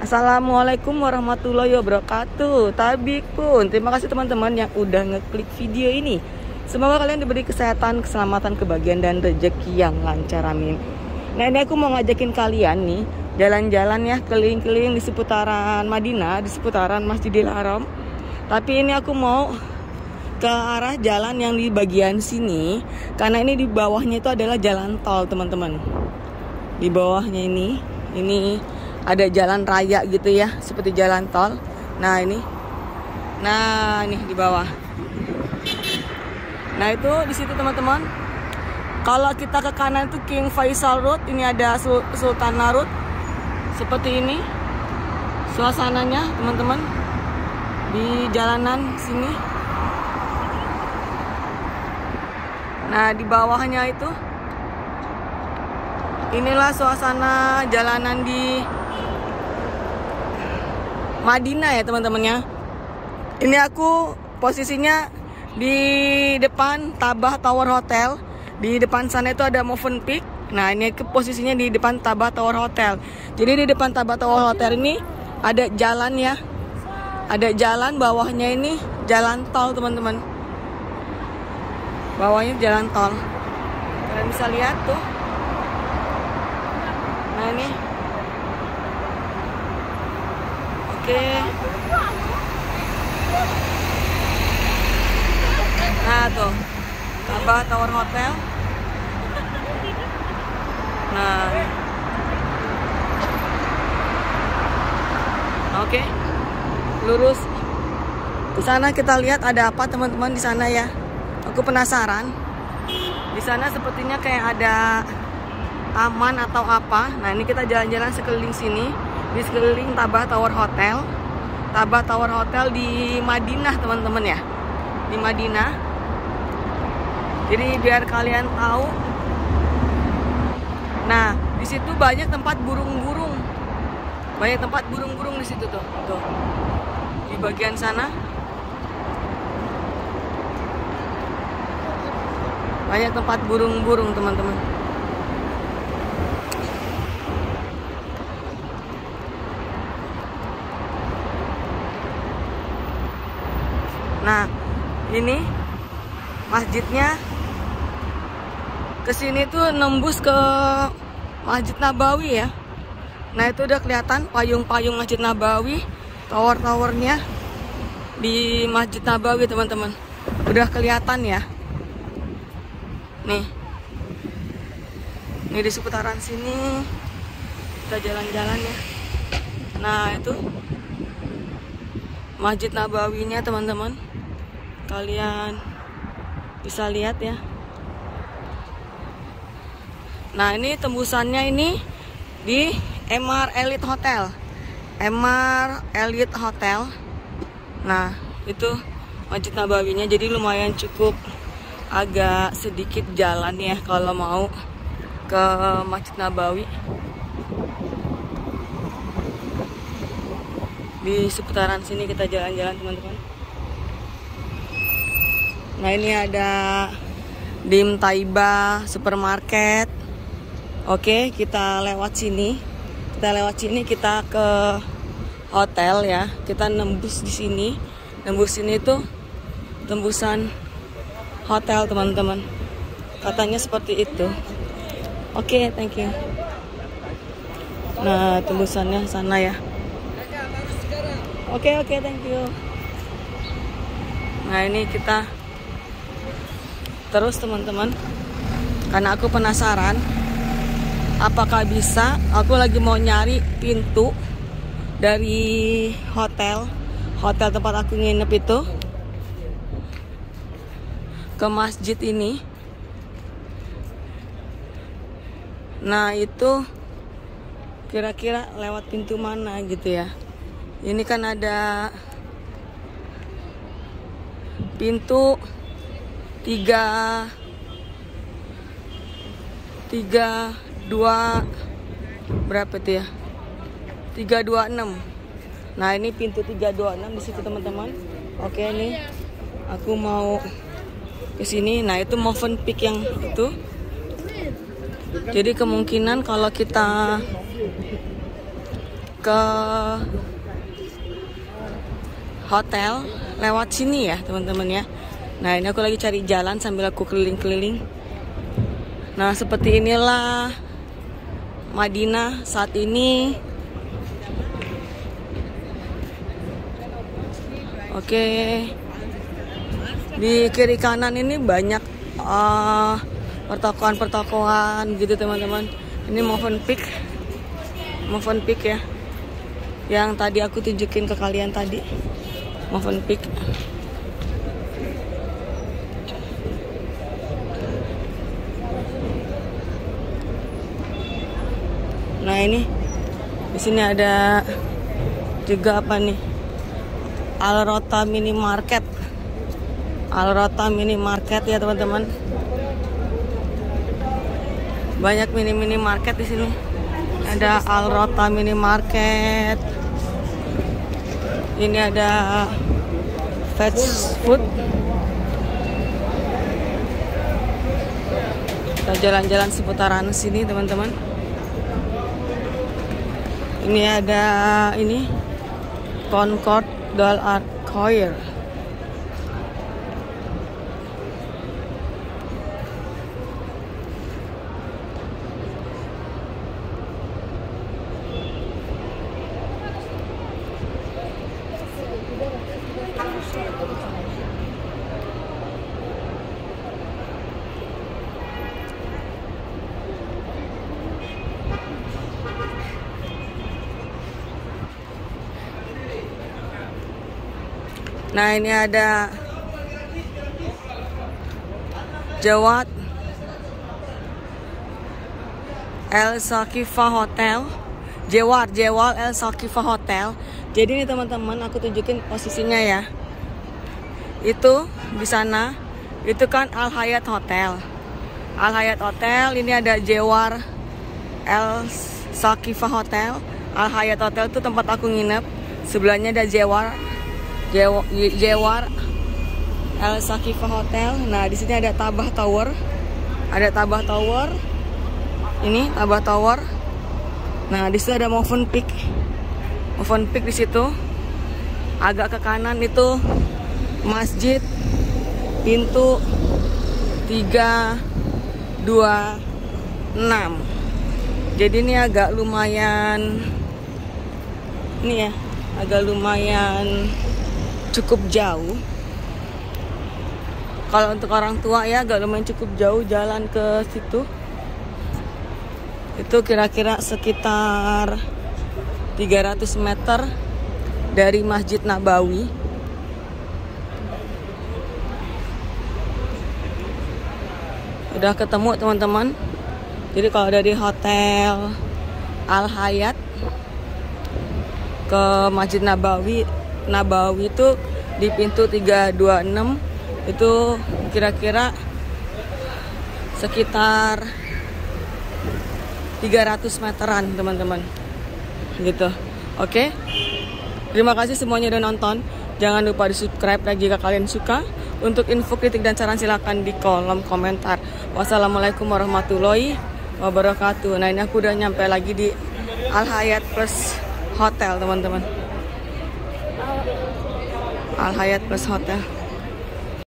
Assalamualaikum warahmatullahi wabarakatuh. Tabik pun Terima kasih teman-teman yang udah ngeklik video ini. Semoga kalian diberi kesehatan, keselamatan, kebahagiaan, dan rezeki yang lancar amin. Nah ini aku mau ngajakin kalian nih Jalan-jalan ya keliling-keliling di seputaran Madinah Di seputaran Masjidil Haram. Tapi ini aku mau ke arah jalan yang di bagian sini Karena ini di bawahnya itu adalah jalan tol teman-teman. Di bawahnya ini Ini ada jalan raya gitu ya seperti jalan tol. Nah ini. Nah ini di bawah. Nah itu di situ teman-teman. Kalau kita ke kanan itu King Faisal Road ini ada Sultan Narut seperti ini. Suasananya teman-teman di jalanan sini. Nah di bawahnya itu inilah suasana jalanan di Madinah ya teman-teman ya. Ini aku posisinya di depan Tabah Tower Hotel. Di depan sana itu ada Moven Peak. Nah ini ke posisinya di depan Tabah Tower Hotel. Jadi di depan Tabah Tower Hotel ini ada jalan ya. Ada jalan bawahnya ini jalan tol teman-teman. Bawahnya jalan tol. Kalian bisa lihat tuh. Nah ini Nah tuh, Kabah Tower Hotel. Nah. Oke. Lurus. Di sana kita lihat ada apa teman-teman di sana ya. Aku penasaran. Di sana sepertinya kayak ada taman atau apa. Nah, ini kita jalan-jalan sekeliling sini di sekeliling Tabah Tower Hotel. Tabah Tower Hotel di Madinah, teman-teman ya. Di Madinah. Jadi biar kalian tahu. Nah, di situ banyak tempat burung-burung. Banyak tempat burung-burung di situ tuh. Tuh. Di bagian sana. Banyak tempat burung-burung, teman-teman. Nah, ini masjidnya ke sini tuh nembus ke Masjid Nabawi ya. Nah itu udah kelihatan payung-payung Masjid Nabawi, tower-towernya di Masjid Nabawi teman-teman. Udah kelihatan ya. Nih, nih di seputaran sini kita jalan-jalan ya. Nah itu Masjid Nabawinya teman-teman kalian bisa lihat ya. Nah ini tembusannya ini di MR Elite Hotel. MR Elite Hotel. Nah itu Masjid Nabawinya jadi lumayan cukup agak sedikit jalan ya kalau mau ke Masjid Nabawi. Di seputaran sini kita jalan-jalan teman-teman Nah ini ada Dim Taiba supermarket. Oke, kita lewat sini. Kita lewat sini kita ke hotel ya. Kita nembus di sini. Nembus sini tuh tembusan hotel teman-teman. Katanya seperti itu. Oke, thank you. Nah, tembusannya sana ya. Oke, oke, thank you. Nah, ini kita terus teman-teman karena aku penasaran apakah bisa aku lagi mau nyari pintu dari hotel hotel tempat aku nginep itu ke masjid ini? Nah itu kira-kira lewat pintu mana gitu ya? Ini kan ada pintu tiga. Tiga dua. Berapa tuh ya? Tiga dua enam. Nah ini pintu tiga dua enam di situ teman-teman. Oke nih aku mau ke sini. Nah itu moven pick yang itu. Jadi kemungkinan kalau kita ke hotel lewat sini ya teman-teman ya nah ini aku lagi cari jalan sambil aku keliling-keliling. Nah seperti inilah Madinah saat ini. Oke. Di kiri kanan ini banyak uh, pertokoan-pertokoan gitu teman-teman. Ini Movenpick Movenpick ya. Yang tadi aku tunjukin ke kalian tadi. Movenpick Nah ini di sini ada juga apa nih? Alrota Mini Market. Alrota Mini Market ya teman-teman. Banyak mini mini market di sini. Ada Alrota Mini Market. Ini ada fast food. Kita jalan-jalan seputaran sini teman-teman ini ada ini Concord Doll Art Choir Nah ini ada Jawat El Sakifa Hotel. Jewar Jewal El Sakifa Hotel. Jadi ini teman-teman aku tunjukin posisinya ya. Itu di sana. Itu kan Al Hayat Hotel. Al Hayat Hotel ini ada Jewar El Sakifa Hotel. Al Hayat Hotel itu tempat aku nginep. Sebelahnya ada Jewar Jewar El Sakifa Hotel. Nah, di sini ada Tabah Tower. Ada Tabah Tower. Ini Tabah Tower. Nah, di situ ada Moven Peak. Moven Peak di situ. Agak ke kanan itu masjid pintu 3 2 6. Jadi ini agak lumayan ini ya, agak lumayan cukup jauh. Kalau untuk orang tua ya agak lumayan cukup jauh jalan ke situ. Itu kira-kira sekitar 300 meter dari Masjid Nabawi. Udah ketemu teman-teman. Jadi kalau dari hotel Al Hayat ke Masjid Nabawi Nabawi itu di pintu 326 itu kira-kira sekitar 300 meteran teman-teman. Gitu. Oke? Okay? terima kasih semuanya udah nonton. Jangan lupa di subscribe lagi jika kalian suka. Untuk info kritik dan saran silakan di kolom komentar. Wassalamualaikum warahmatullahi wabarakatuh. Nah ini aku udah nyampe lagi di Al Hayat Plus Hotel teman-teman Al Hayat Plus Hotel